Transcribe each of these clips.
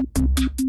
Thank you.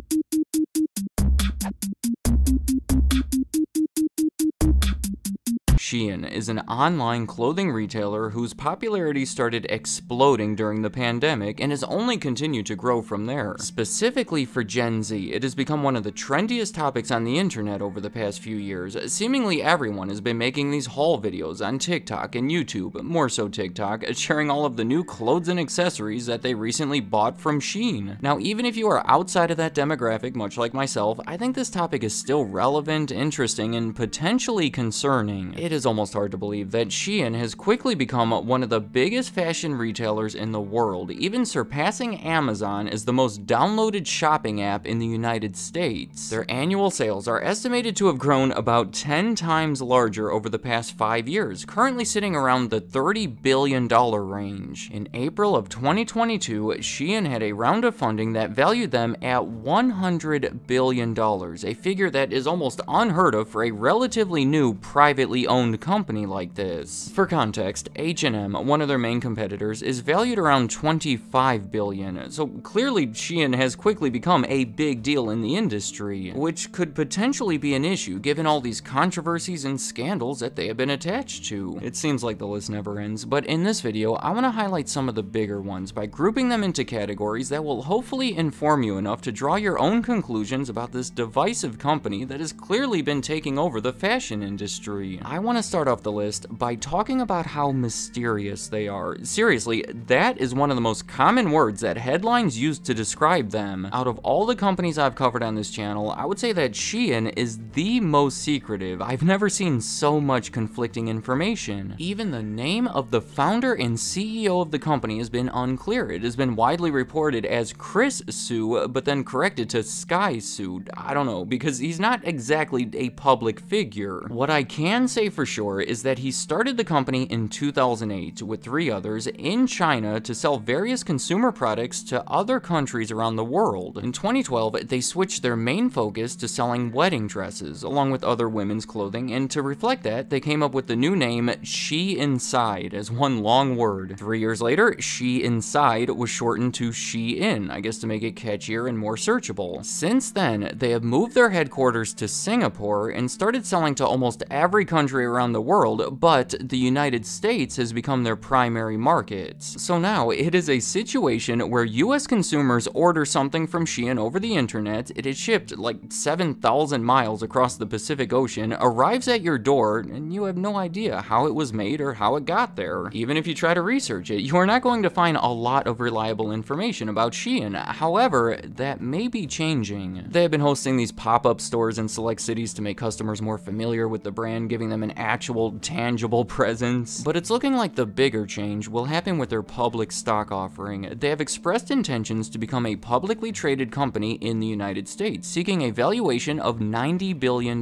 Shein is an online clothing retailer whose popularity started exploding during the pandemic and has only continued to grow from there. Specifically for Gen Z, it has become one of the trendiest topics on the internet over the past few years. Seemingly everyone has been making these haul videos on TikTok and YouTube, more so TikTok, sharing all of the new clothes and accessories that they recently bought from Shein. Now, even if you are outside of that demographic, much like myself, I think this topic is still relevant, interesting, and potentially concerning. It is is almost hard to believe that Shein has quickly become one of the biggest fashion retailers in the world, even surpassing Amazon as the most downloaded shopping app in the United States. Their annual sales are estimated to have grown about 10 times larger over the past five years, currently sitting around the $30 billion range. In April of 2022, Shein had a round of funding that valued them at $100 billion, a figure that is almost unheard of for a relatively new privately owned company like this. For context, H&M, one of their main competitors, is valued around 25 billion, so clearly Shein has quickly become a big deal in the industry, which could potentially be an issue given all these controversies and scandals that they have been attached to. It seems like the list never ends, but in this video, I want to highlight some of the bigger ones by grouping them into categories that will hopefully inform you enough to draw your own conclusions about this divisive company that has clearly been taking over the fashion industry. I want to to start off the list by talking about how mysterious they are. Seriously, that is one of the most common words that headlines use to describe them. Out of all the companies I've covered on this channel, I would say that Shein is the most secretive. I've never seen so much conflicting information. Even the name of the founder and CEO of the company has been unclear. It has been widely reported as Chris Xu, but then corrected to Sky Xu. I don't know, because he's not exactly a public figure. What I can say for sure is that he started the company in 2008 with three others in China to sell various consumer products to other countries around the world. In 2012, they switched their main focus to selling wedding dresses, along with other women's clothing, and to reflect that, they came up with the new name SheInside as one long word. Three years later, SheInside was shortened to She In, I guess to make it catchier and more searchable. Since then, they have moved their headquarters to Singapore and started selling to almost every country around around the world, but the United States has become their primary market. So now it is a situation where US consumers order something from Shein over the internet, it is shipped like 7,000 miles across the Pacific Ocean, arrives at your door, and you have no idea how it was made or how it got there. Even if you try to research it, you are not going to find a lot of reliable information about Shein. However, that may be changing. They have been hosting these pop-up stores in select cities to make customers more familiar with the brand, giving them an actual tangible presence. But it's looking like the bigger change will happen with their public stock offering. They have expressed intentions to become a publicly traded company in the United States, seeking a valuation of $90 billion.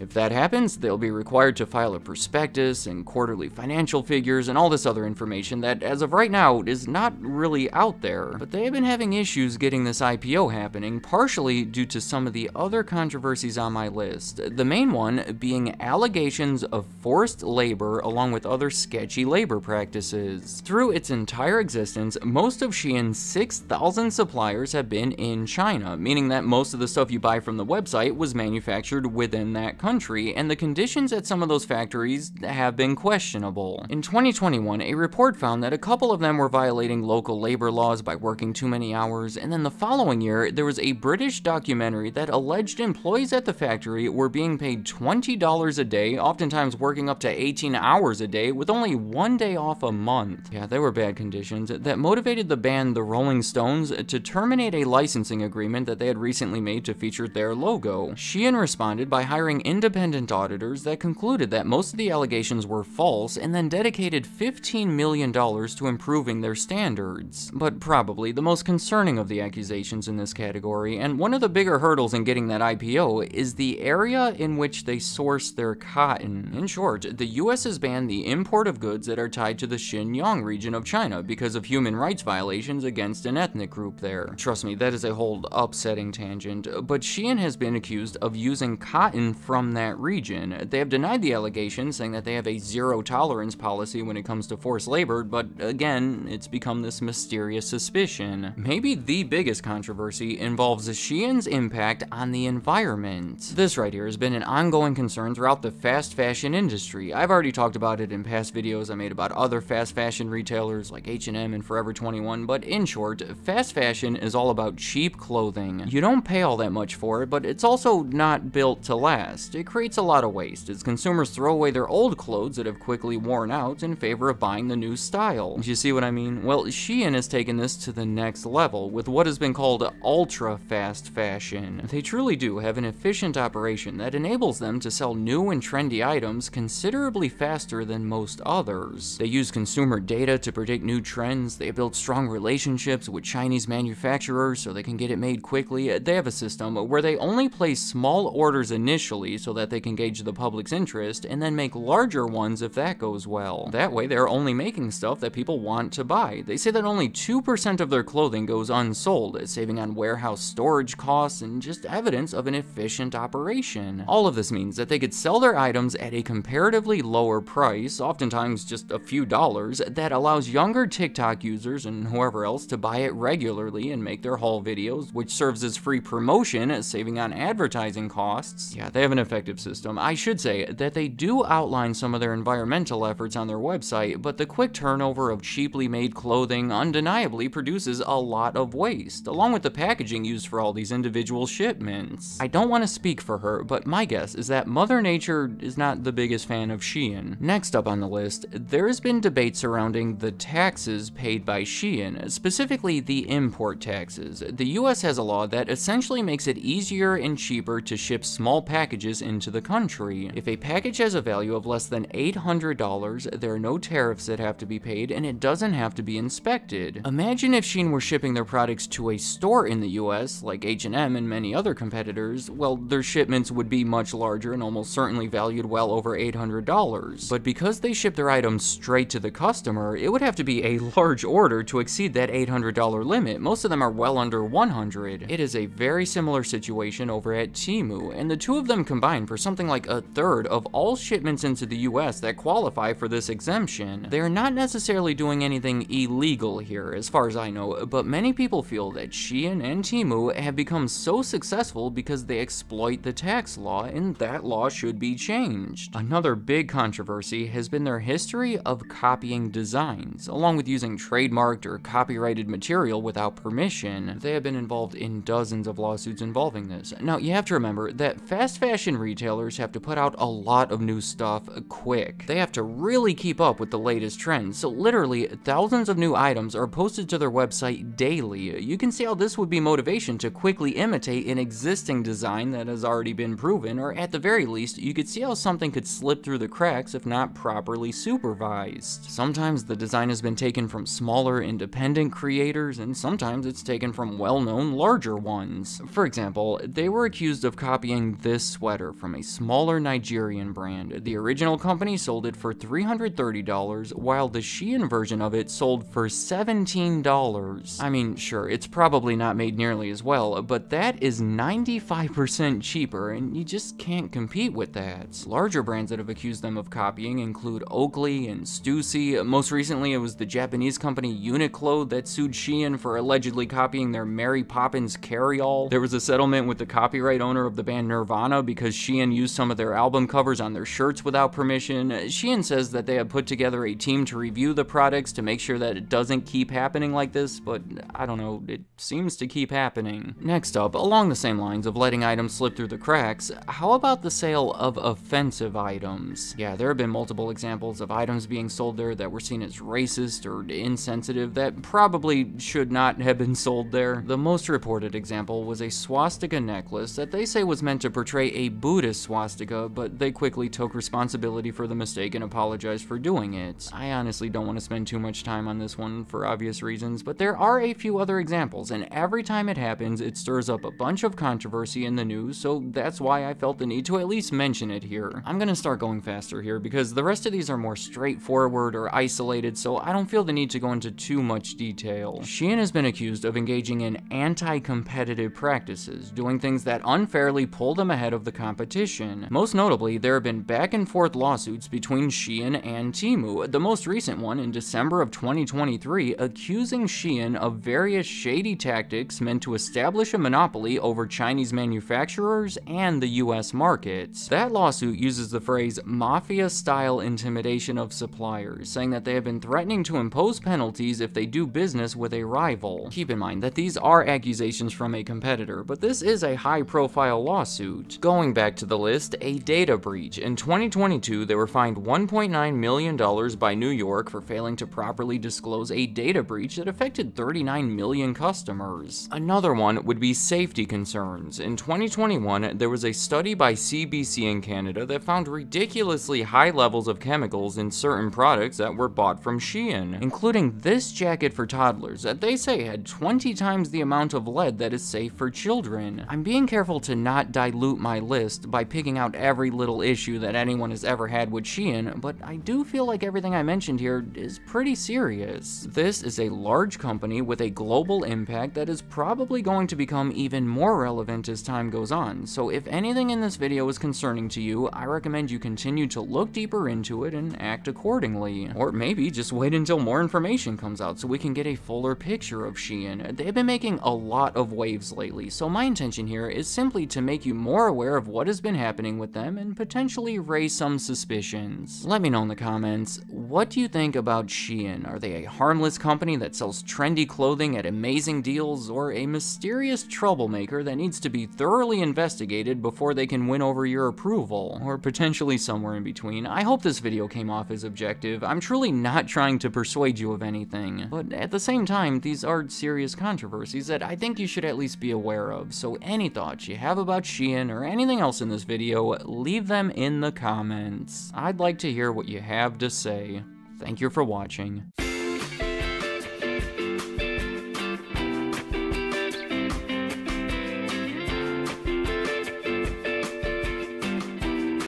If that happens, they'll be required to file a prospectus and quarterly financial figures and all this other information that, as of right now, is not really out there. But they have been having issues getting this IPO happening, partially due to some of the other controversies on my list. The main one being allegations of forced labor along with other sketchy labor practices. Through its entire existence, most of Shein's 6,000 suppliers have been in China, meaning that most of the stuff you buy from the website was manufactured within that country, and the conditions at some of those factories have been questionable. In 2021, a report found that a couple of them were violating local labor laws by working too many hours, and then the following year, there was a British documentary that alleged employees at the factory were being paid $20 a day, oftentimes working up to 18 hours a day with only one day off a month. Yeah, they were bad conditions that motivated the band The Rolling Stones to terminate a licensing agreement that they had recently made to feature their logo. Shein responded by hiring independent auditors that concluded that most of the allegations were false and then dedicated $15 million to improving their standards. But probably the most concerning of the accusations in this category, and one of the bigger hurdles in getting that IPO, is the area in which they source their cotton In short, the US has banned the import of goods that are tied to the Xinjiang region of China because of human rights violations against an ethnic group there. Trust me, that is a whole upsetting tangent, but Shein has been accused of using cotton from that region. They have denied the allegation, saying that they have a zero tolerance policy when it comes to forced labor, but again, it's become this mysterious suspicion. Maybe the biggest controversy involves Shein's impact on the environment. This right here has been an ongoing concern throughout the fast fashion industry. I've already talked about it in past videos I made about other fast fashion retailers like H&M and Forever 21, but in short, fast fashion is all about cheap clothing. You don't pay all that much for it, but it's also not built to last. It creates a lot of waste as consumers throw away their old clothes that have quickly worn out in favor of buying the new style. Do you see what I mean? Well, Shein has taken this to the next level with what has been called ultra fast fashion. They truly do have an efficient operation that enables them to sell new and trendy items considerably faster than most others. They use consumer data to predict new trends, they build strong relationships with Chinese manufacturers so they can get it made quickly. They have a system where they only place small orders initially so that they can gauge the public's interest and then make larger ones if that goes well. That way they're only making stuff that people want to buy. They say that only 2% of their clothing goes unsold, saving on warehouse storage costs and just evidence of an efficient operation. All of this means that they could sell their items at a comparatively lower price, oftentimes just a few dollars, that allows younger TikTok users and whoever else to buy it regularly and make their haul videos, which serves as free promotion, saving on advertising costs. Yeah, they have an effective system. I should say that they do outline some of their environmental efforts on their website, but the quick turnover of cheaply made clothing undeniably produces a lot of waste, along with the packaging used for all these individual shipments. I don't want to speak for her, but my guess is that Mother Nature is not the biggest fan of Shein. Next up on the list, there has been debate surrounding the taxes paid by Shein, specifically the import taxes. The US has a law that essentially makes it easier and cheaper to ship small packages into the country. If a package has a value of less than $800, there are no tariffs that have to be paid and it doesn't have to be inspected. Imagine if Shein were shipping their products to a store in the US, like H&M and many other competitors, well, their shipments would be much larger and almost certainly valued well over $800. But because they ship their items straight to the customer, it would have to be a large order to exceed that $800 limit. Most of them are well under 100. It is a very similar situation over at Temu, and the two of them combine for something like a third of all shipments into the US that qualify for this exemption. They are not necessarily doing anything illegal here, as far as I know, but many people feel that Shein and Temu have become so successful because they exploit the tax law, and that law should be changed. Another big controversy has been their history of copying designs, along with using trademarked or copyrighted material without permission. They have been involved in dozens of lawsuits involving this. Now, you have to remember that fast fashion retailers have to put out a lot of new stuff quick. They have to really keep up with the latest trends, so literally thousands of new items are posted to their website daily. You can see how this would be motivation to quickly imitate an existing design that has already been proven, or at the very least, you could see how something could slip through the cracks if not properly supervised. Sometimes the design has been taken from smaller independent creators, and sometimes it's taken from well-known larger ones. For example, they were accused of copying this sweater from a smaller Nigerian brand. The original company sold it for $330, while the Shein version of it sold for $17. I mean, sure, it's probably not made nearly as well, but that is 95% cheaper, and you just can't compete with that. Brands that have accused them of copying include Oakley and Stussy. Most recently, it was the Japanese company Uniqlo that sued Shein for allegedly copying their Mary Poppins carryall. There was a settlement with the copyright owner of the band Nirvana because Shein used some of their album covers on their shirts without permission. Shein says that they have put together a team to review the products to make sure that it doesn't keep happening like this, but I don't know, it seems to keep happening. Next up, along the same lines of letting items slip through the cracks, how about the sale of offensive items? Yeah, there have been multiple examples of items being sold there that were seen as racist or insensitive that probably should not have been sold there. The most reported example was a swastika necklace that they say was meant to portray a Buddhist swastika, but they quickly took responsibility for the mistake and apologized for doing it. I honestly don't want to spend too much time on this one for obvious reasons, but there are a few other examples, and every time it happens, it stirs up a bunch of controversy in the news, so that's why I felt the need to at least mention it here. I'm gonna start going faster here because the rest of these are more straightforward or isolated, so I don't feel the need to go into too much detail. Shein has been accused of engaging in anti-competitive practices, doing things that unfairly pull them ahead of the competition. Most notably, there have been back and forth lawsuits between Shein and Temu, the most recent one in December of 2023, accusing Shein of various shady tactics meant to establish a monopoly over Chinese manufacturers and the US markets. That lawsuit uses the phrase mafia-style intimidation of suppliers, saying that they have been threatening to impose penalties if they do business with a rival. Keep in mind that these are accusations from a competitor, but this is a high-profile lawsuit. Going back to the list, a data breach. In 2022, they were fined $1.9 million by New York for failing to properly disclose a data breach that affected 39 million customers. Another one would be safety concerns. In 2021, there was a study by CBC in Canada that found ridiculously high levels of chemicals in certain products that were bought from Shein, including this jacket for toddlers that they say had 20 times the amount of lead that is safe for children. I'm being careful to not dilute my list by picking out every little issue that anyone has ever had with Shein, but I do feel like everything I mentioned here is pretty serious. This is a large company with a global impact that is probably going to become even more relevant as time goes on, so if anything in this video is concerning to you, I recommend you continue to look deeper into it and act accordingly. Or maybe just wait until more information comes out so we can get a fuller picture of Shein. They've been making a lot of waves lately, so my intention here is simply to make you more aware of what has been happening with them and potentially raise some suspicions. Let me know in the comments, what do you think about Shein? Are they a harmless company that sells trendy clothing at amazing deals, or a mysterious troublemaker that needs to be thoroughly investigated before they can win over your approval? Or potentially somewhere in between. I hope this video came off as objective. I'm truly not trying to persuade you of anything, but at the same time, these are serious controversies that I think you should at least be aware of, so any thoughts you have about Shein or anything else in this video, leave them in the comments. I'd like to hear what you have to say. Thank you for watching.